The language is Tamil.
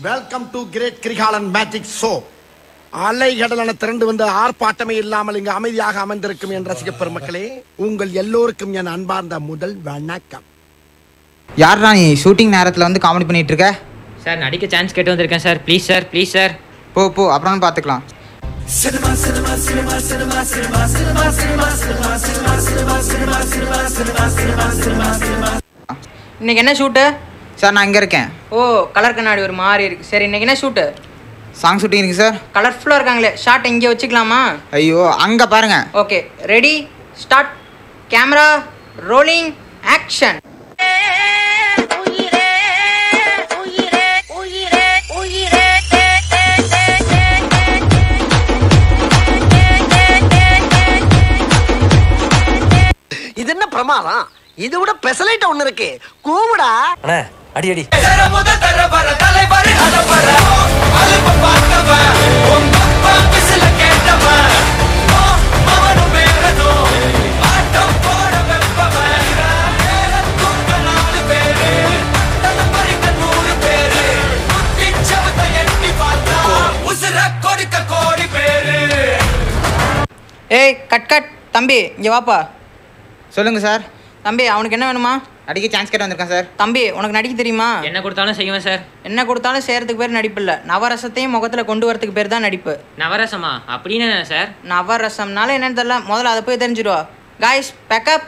Welcome to great Kirikalan magic show அலைகடலான திரண்டு வந்து ஆர்ப்பாட்டமே இல்லாமல் இங்கு அமைதியாக அமர்ந்திருக்கும் என் ரசிக பெருமக்களே உங்கள் எல்லோருக்கும் என் அன்பார்ந்த முதல் வணக்கம் யார்டா நீ ஷூட்டிங் நேரத்தில் வந்து காமெடி பண்ணிட்டு இருக்க சார் நடிக்க சான்ஸ் கேட்டு வந்திருக்கேன் sir please sir please sir போ போ அப்புறம் பார்த்துக்கலாம் இன்னைக்கு என்ன ஷூட்டு சார் நான் இங்கே இருக்கேன். ஓ கலர் கண்ணாடி ஒரு மாதிரி இருக்கு. சரி இன்னைக்கு என்ன ஷூட்டு சாங் ஷூட்டிங் இருக்கு சார். கலர்ஃபுல்லாக இருக்காங்களே. ஷார்ட் இங்கே வச்சுக்கலாமா? ஐயோ அங்கே பாருங்க. Okay ready start camera rolling action உயிரே உயிரே உயிரே உயிரே டே டே டே டே இது என்ன பிரமாதம்? இது விட பெசலைட் ஒண்ணு இருக்கு. கூவுடா. அண்ணே அடி அடி. ஏய் கட் கட். தம்பி இங்கே வாப்பா. சொல்லுங்கள் சார். தம்பி அவனுக்கு என்ன வேணுமா? அடிக்க சான்ஸ் கேட்டு வந்திருக்கேன் சார் தம்பி உனக்கு நடிக்க தெரியுமா? என்ன கொடுத்தாலும் செய்வேன் சார் என்ன கொடுத்தாலும் செய்யறதுக்கு பேர் நடிப்பு இல்லை நவரசத்தையும் முகத்தில் கொண்டு வரதுக்கு பேர் தான் நடிப்பு. நவரசமா? அப்படின்னு என்ன சார் நவரசம்னால என்னன்னு தெரியல. முதல்ல அதை போய் தெரிஞ்சிடுவா காய்ஸ் பேக்கப்